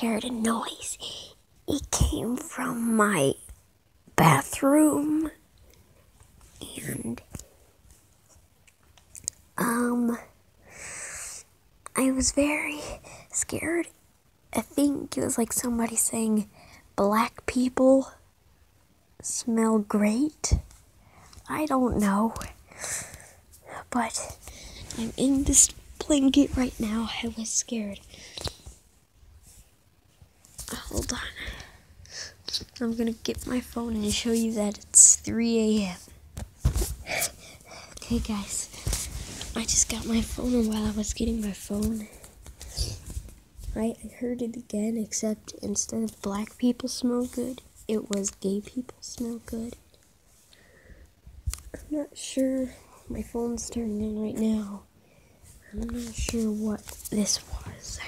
heard a noise. It came from my bathroom. And, um, I was very scared. I think it was like somebody saying, Black people smell great. I don't know. But I'm in this blanket right now. I was scared. Hold on. I'm gonna get my phone and show you that it's 3 a.m. Okay, guys. I just got my phone, and while I was getting my phone, right, I heard it again, except instead of black people smell good, it was gay people smell good. I'm not sure. My phone's turned in right now. I'm not sure what this was.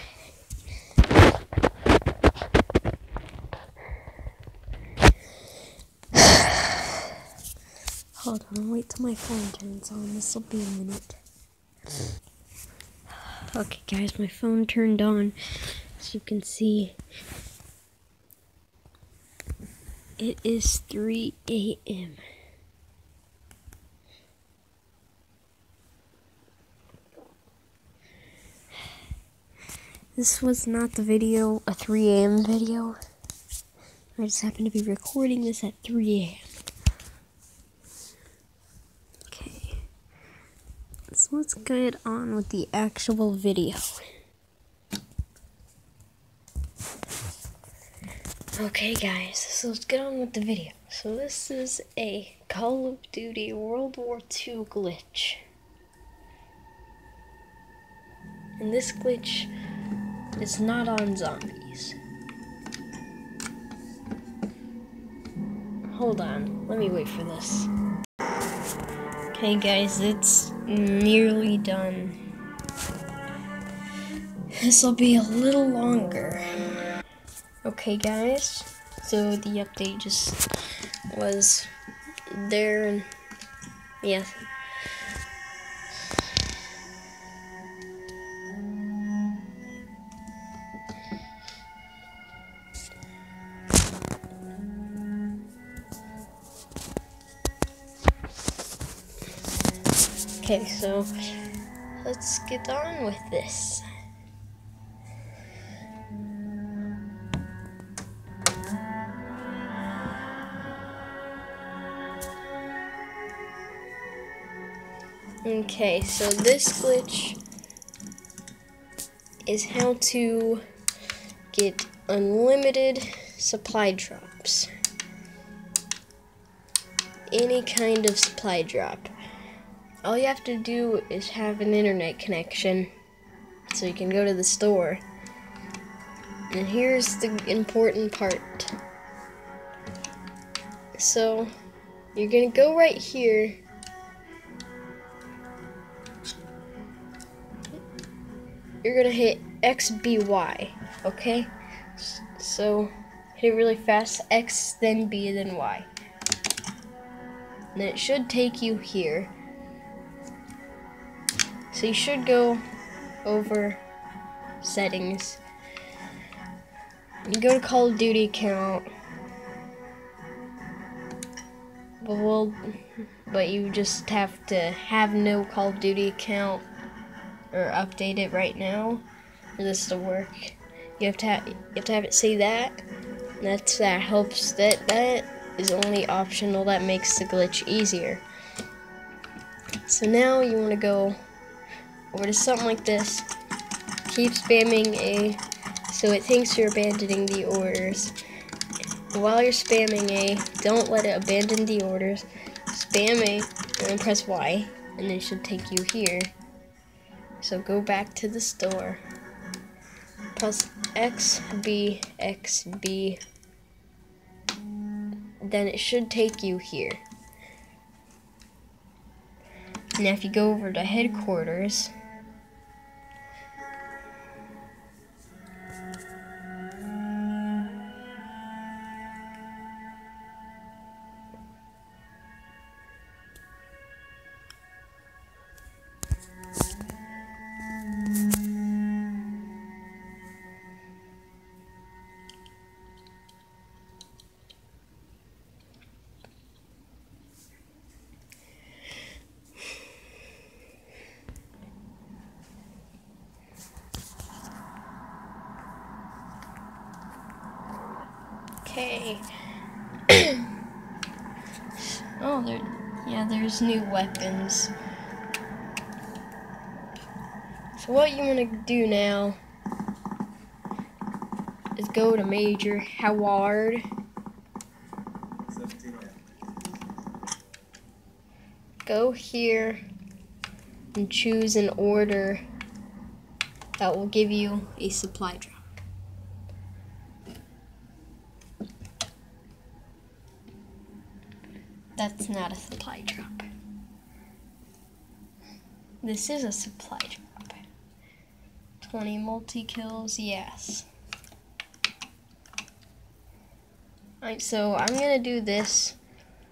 Hold on, wait till my phone turns on. This will be a minute. Okay, guys, my phone turned on. As you can see, it is 3 a.m. This was not the video, a 3 a.m. video. I just happened to be recording this at 3 a.m. Okay. So let's get on with the actual video. Okay guys, so let's get on with the video. So this is a Call of Duty World War II glitch. And this glitch is not on zombies. Hold on, let me wait for this. Okay guys, it's nearly done. This will be a little longer. Okay guys, so the update just was there and yeah. Okay, so let's get on with this. Okay, so this glitch is how to get unlimited supply drops. Any kind of supply drop. All you have to do is have an internet connection so you can go to the store. And here's the important part. So, you're gonna go right here you're gonna hit XBY, okay? So hit it really fast, X, then B, then Y. And then it should take you here. So you should go over settings. You go to Call of Duty account. But well, but you just have to have no Call of Duty account or update it right now for this to work. You have to have, you have to have it say that. That's that helps that that is only optional. That makes the glitch easier. So now you want to go over to something like this. Keep spamming A so it thinks you're abandoning the orders. While you're spamming A, don't let it abandon the orders. Spam A and then press Y and it should take you here. So go back to the store. Press X, B, X, B. Then it should take you here. Now if you go over to headquarters, Okay. oh, there. Yeah, there's new weapons. So what you want to do now is go to Major Howard. Go here and choose an order that will give you a supply drop. That's not a supply drop. This is a supply drop. 20 multi kills, yes. Alright, so I'm gonna do this.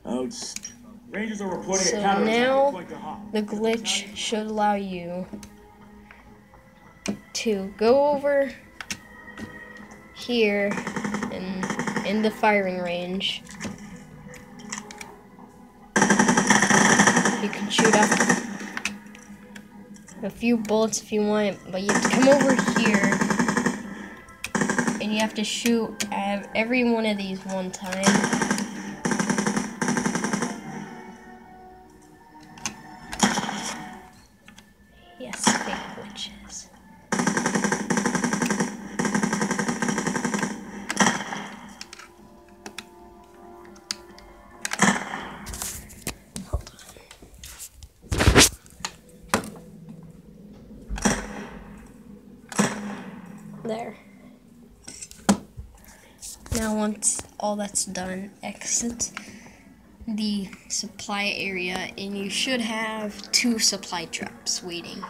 Ouch. Rangers are reporting So now the glitch should allow you to go over here in in the firing range. You can shoot up a few bullets if you want, but you have to come over here and you have to shoot every one of these one time. Once all that's done, exit the supply area and you should have two supply drops waiting.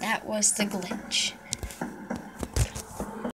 That was the glitch.